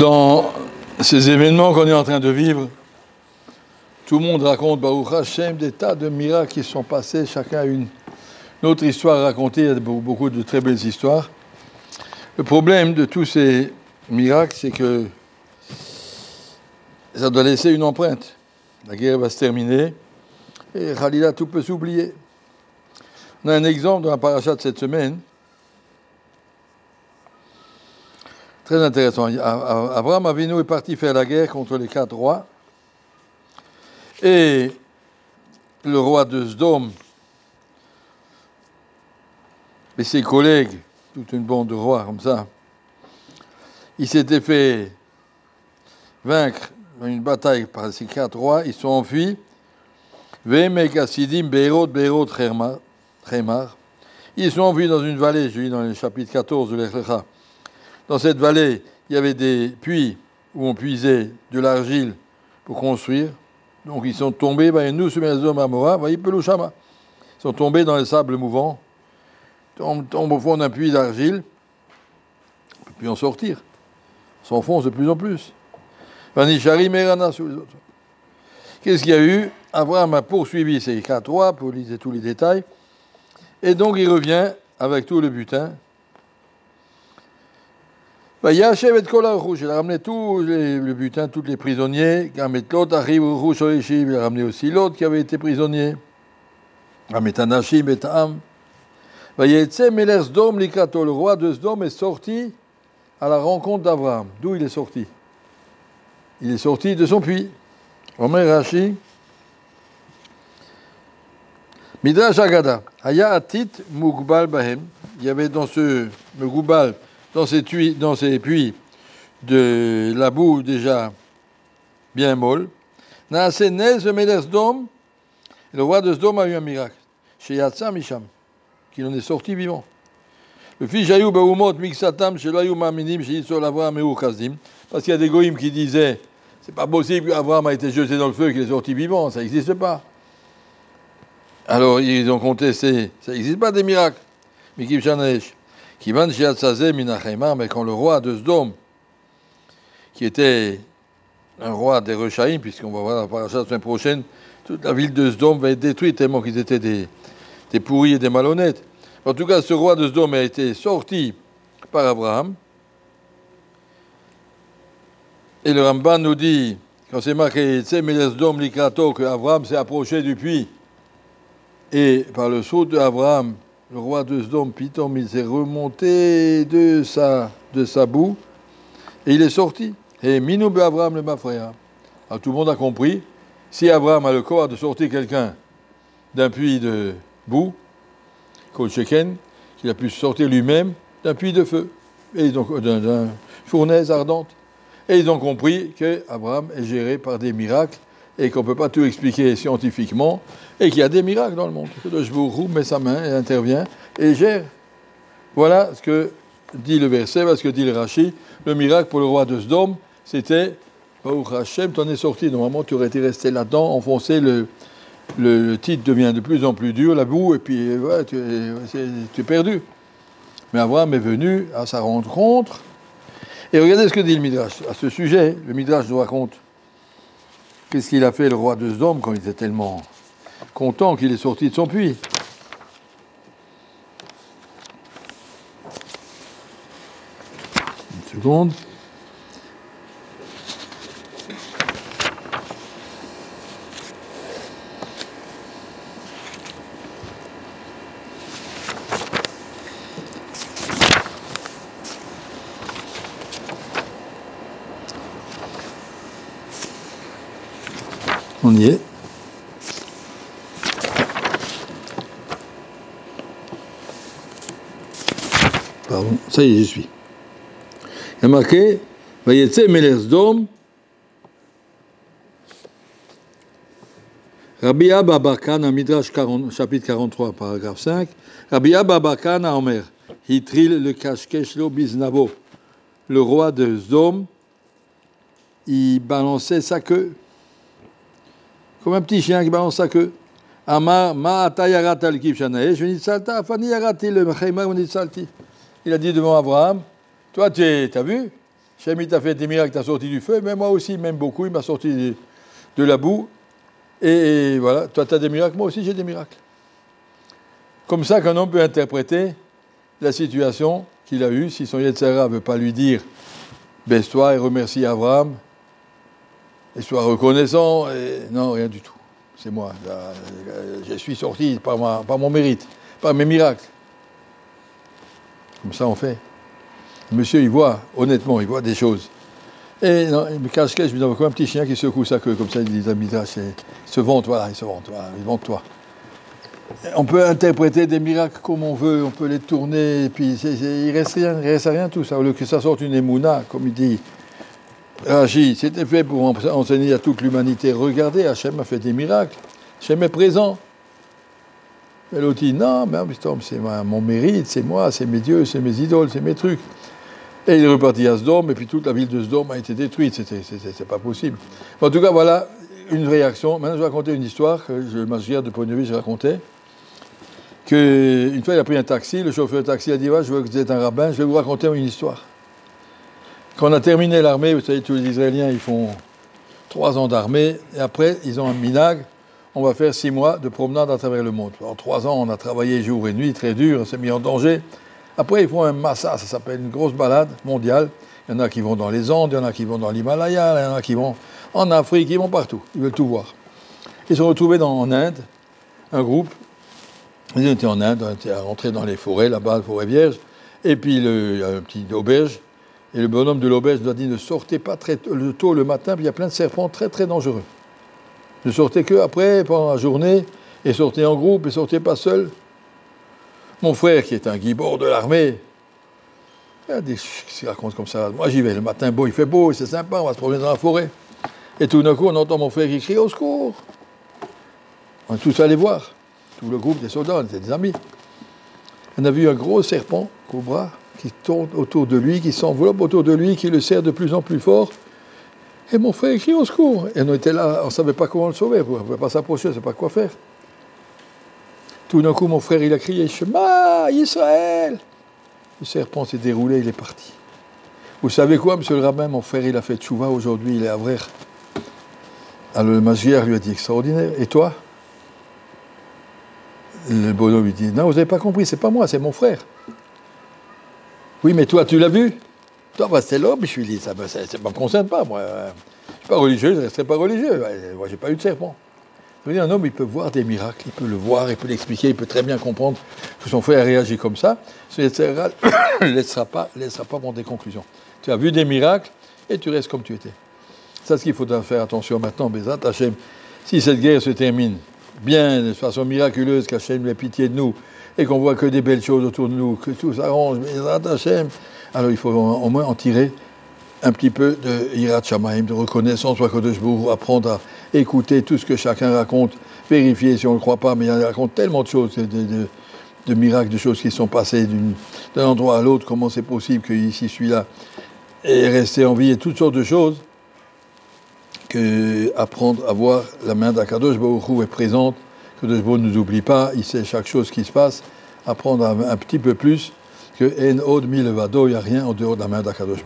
Dans ces événements qu'on est en train de vivre, tout le monde raconte, Baruch Hashem, des tas de miracles qui sont passés, chacun a une, autre histoire à raconter, il y a beaucoup de très belles histoires. Le problème de tous ces miracles, c'est que ça doit laisser une empreinte. La guerre va se terminer et Khalila, tout peut s'oublier. On a un exemple dans la paracha de cette semaine. Très intéressant. Abraham Avinu est parti faire la guerre contre les quatre rois. Et le roi de Sdom et ses collègues, toute une bande de rois comme ça, ils s'étaient fait vaincre dans une bataille par ces quatre rois, ils sont enfuis. Ils sont enfuis dans une vallée, je lis dans le chapitre 14 de l'Echlecha. Dans cette vallée, il y avait des puits où on puisait de l'argile pour construire. Donc ils sont tombés, nous, ils sont tombés dans les sables mouvants, tombent, au fond d'un puits d'argile, on peut plus en sortir. S'enfonce de plus en plus. Qu'est-ce qu'il y a eu? Abraham a poursuivi ses quatre rois, pour lire tous les détails, et donc il revient avec tout le butin bah, il a rouge. Il a ramené tout le butin, tous les prisonniers. l'autre arrive au rouge Il a ramené aussi l'autre qui avait été prisonnier. Ametanashim et Am. Bah, le roi de Sdom est sorti à la rencontre d'Abraham. D'où il est sorti? Il est sorti de son puits. Omer Rashi. Midrash Agada. Haya Atit Mugbal Bahem. Il y avait dans ce Mugbal dans ces, puits de la boue déjà bien molle. Le roi de Sdom a eu un miracle. Chez Yatsa Misham, qu'il en est sorti vivant. Le fils Jayoub Baoumot Mixatam, chez Layoum Aminim, chez Yisrael Avram et Kazdim. Parce qu'il y a des goïms qui disaient c'est pas possible qu'Avram a été jeté dans le feu qu'il est sorti vivant, ça n'existe pas. Alors ils ont contesté, ça n'existe pas des miracles. Mais quand le roi de Sdom, qui était un roi des Rechaïm, puisqu'on va voir la la semaine prochaine, toute la ville de Sdom va être détruite tellement qu'ils étaient des, des, pourris et des malhonnêtes. En tout cas, ce roi de Sdom a été sorti par Abraham. Et le Ramban nous dit, quand c'est marqué Sdom Likrato, que Abraham s'est approché du puits, et par le saut d'Abraham, le roi de Sdom, Pitom, il s'est remonté de sa, de sa boue et il est sorti. Et Minoube Abraham le Mafraya. Alors tout le monde a compris, si Abraham a le corps de sortir quelqu'un d'un puits de boue, qu'il a pu sortir lui-même d'un puits de feu, et donc d'une fournaise ardente. Et ils ont compris qu'Abraham est géré par des miracles et qu'on ne peut pas tout expliquer scientifiquement, et qu'il y a des miracles dans le monde. Le Jbourou met sa main et intervient et gère. Voilà ce que dit le verset, ce que dit le Rashi. Le miracle pour le roi de Sdom, c'était Baruch Hashem, t'en es sorti. Normalement, tu aurais été resté là-dedans, enfoncé. Le, le, titre devient de plus en plus dur, la boue, et puis voilà, tu, es, perdu. Mais Abraham est venu à sa rencontre. Et regardez ce que dit le Midrash. À ce sujet, le Midrash nous raconte qu'est-ce qu'il a fait le roi de Sdom quand il était tellement content qu'il est sorti de son puits? Une seconde. On y est. Ça y est, j'y suis. Il y a marqué Vayetse Melech Rabbi Abba Barkana, Midrash 40, chapitre 43, paragraphe 5. Rabbi Abba Barkana Omer, Hitril le Kashkeshlo Biznavo. Le roi de Zdom, il balançait sa queue. Comme un petit chien qui balance sa queue. Amar venit salta, yarati le venit salti. Il a dit devant Abraham, toi tu as vu? Il t'a fait des miracles, t'a sorti du feu, mais moi aussi, même beaucoup, il m'a sorti de, la boue. Et, voilà, toi, tu as des miracles, moi aussi, j'ai des miracles. Comme ça qu'un homme peut interpréter la situation qu'il a eue, si son Yetzera ne veut pas lui dire baisse-toi et remercie Abraham, et sois reconnaissant, et non, rien du tout. C'est moi. Je suis sorti par, mon mérite, par mes miracles. Comme ça, on fait. Monsieur, il voit, honnêtement, il voit des choses. Et non, il me cache-cache, je me dis, comme un petit chien qui secoue sa queue, comme ça, il dit, il se vante, voilà, il se vante, voilà, il vante toi. On peut interpréter des miracles comme on veut, on peut les tourner, et puis il reste rien, il reste rien tout ça. Au lieu que ça sorte une émouna, comme il dit Rachid, c'était fait pour enseigner à toute l'humanité. Regardez, Hachem a fait des miracles. Hachem est présent. Et l'autre dit Non, mais c'est mon mérite, c'est moi, c'est mes dieux, c'est mes idoles, c'est mes trucs. Et il est reparti à Sdom, et puis toute la ville de Sdom a été détruite. C'est pas possible. En tout cas, voilà une réaction. Maintenant, je vais raconter une histoire que le magistrat de j'ai raconté qu'une fois, il a pris un taxi, le chauffeur de taxi a dit Je vois que vous êtes un rabbin, je vais vous raconter une histoire. Quand on a terminé l'armée, vous savez, tous les Israéliens, ils font trois ans d'armée, et après, ils ont un minag. On va faire six mois de promenade à travers le monde. En trois ans, on a travaillé jour et nuit, très dur, on s'est mis en danger. Après, ils font un massa, ça s'appelle une grosse balade mondiale. Il y en a qui vont dans les Andes, il y en a qui vont dans l'Himalaya, il y en a qui vont en Afrique, ils vont partout. Ils veulent tout voir. Ils se sont retrouvés en Inde, un groupe ils étaient en Inde, on était rentrés dans les forêts, là-bas, la forêt vierge. Et puis, il y a un petit auberge. Et le bonhomme de l'auberge nous a dit ne sortez pas très tôt le matin, puis il y a plein de serpents très, très dangereux. Ne sortez que après, pendant la journée, et sortez en groupe, et sortez pas seul. Mon frère, qui est un guibord de l'armée, il a des qui racontent comme ça? Moi, j'y vais le matin, beau, il fait beau, c'est sympa, on va se promener dans la forêt. Et tout d'un coup, on entend mon frère qui crie au secours. On est tous allés voir tout le groupe des soldats, on était des amis. On a vu un gros serpent, cobra, qui tourne autour de lui, qui s'enveloppe autour de lui, qui le serre de plus en plus fort. Et mon frère crie au secours. Et on était là, on ne savait pas comment le sauver, on ne pouvait pas s'approcher, on ne savait pas quoi faire. Tout d'un coup, mon frère, il a crié Shema, Israël Le serpent s'est déroulé, il est parti. Vous savez quoi, monsieur le rabbin? Mon frère, il a fait tchouva aujourd'hui, il est à vrai. Alors le magier lui a dit Extraordinaire. Et toi? Le bonhomme lui dit Non, vous n'avez pas compris, c'est pas moi, c'est mon frère. Oui, mais toi, tu l'as vu? Toi, c'est l'homme. Je lui dis Ça ne me concerne pas, moi. Je ne suis pas religieux, je ne resterai pas religieux. Moi, je n'ai pas eu de serpent. Un homme, il peut voir des miracles, il peut le voir, il peut l'expliquer, il peut très bien comprendre que son frère a réagi comme ça. Ce ne laissera pas, laissera pas prendre des conclusions. Tu as vu des miracles et tu restes comme tu étais. C'est ce qu'il faut faire attention maintenant, Bézat Hachem. Si cette guerre se termine bien, de façon miraculeuse, qu'Hachem ait pitié de nous, et qu'on voit que des belles choses autour de nous, que tout s'arrange, alors il faut au moins en tirer un petit peu de Hirat Shamaim, de reconnaissance, pour apprendre à écouter tout ce que chacun raconte, vérifier si on ne le croit pas, mais il raconte tellement de choses, de, miracles, de choses qui sont passées d'un endroit à l'autre, comment c'est possible qu'ici, celui-là, est resté en vie, et toutes sortes de choses que apprendre à voir la main d'Akadosh Baruch est présente, Baruch ne nous oublie pas, il sait chaque chose qui se passe, apprendre un, petit peu plus que En Od Milevado, il n'y a rien en dehors de la main d'Akadosh